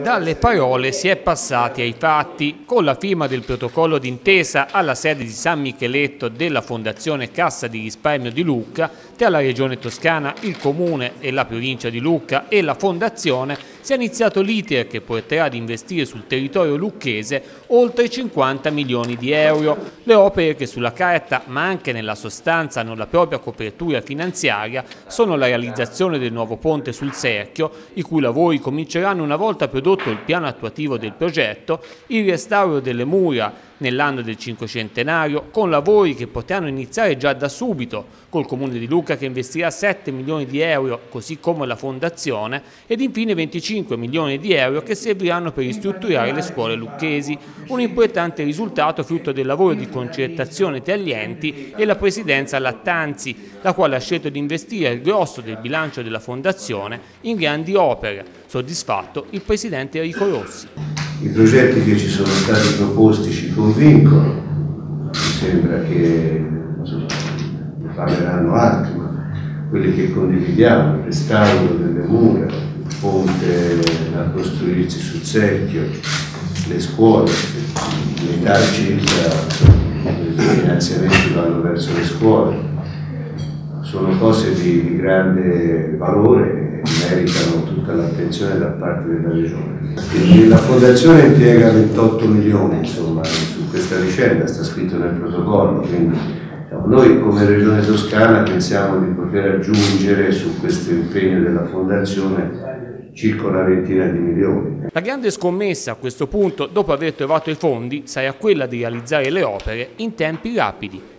Dalle parole si è passati ai fatti. Con la firma del protocollo d'intesa alla sede di San Micheletto della Fondazione Cassa di Risparmio di Lucca, tra la Regione Toscana, il Comune e la provincia di Lucca e la Fondazione, si è iniziato l'iter che porterà ad investire sul territorio lucchese oltre 50 milioni di euro. Le opere che sulla carta, ma anche nella sostanza, hanno la propria copertura finanziaria, sono la realizzazione del nuovo ponte sul Serchio, i cui lavori cominceranno una volta prodotto il piano attuativo del progetto, il restauro delle mura nell'anno del cinquecentenario, con lavori che potranno iniziare già da subito, col Comune di Lucca che investirà 7 milioni di euro, così come la Fondazione, ed infine 25 milioni di euro che serviranno per ristrutturare le scuole lucchesi, un importante risultato frutto del lavoro di concertazione tra gli enti e la Presidenza Lattanzi, la quale ha scelto di investire il grosso del bilancio della Fondazione in grandi opere, soddisfatto il Presidente Enrico Rossi. I progetti che ci sono stati proposti ci convincono, mi sembra che ne parleranno altri, ma quelli che condividiamo, il restauro delle mura, il ponte costruirsi sul secchio, le scuole, l'età circa, i finanziamenti vanno verso le scuole, sono cose di, di grande valore meritano tutta l'attenzione da parte della Regione. La Fondazione impiega 28 milioni insomma, su questa vicenda, sta scritto nel protocollo, quindi diciamo, noi come Regione Toscana pensiamo di poter aggiungere su questo impegno della Fondazione circa una ventina di milioni. La grande scommessa a questo punto, dopo aver trovato i fondi, sarà quella di realizzare le opere in tempi rapidi.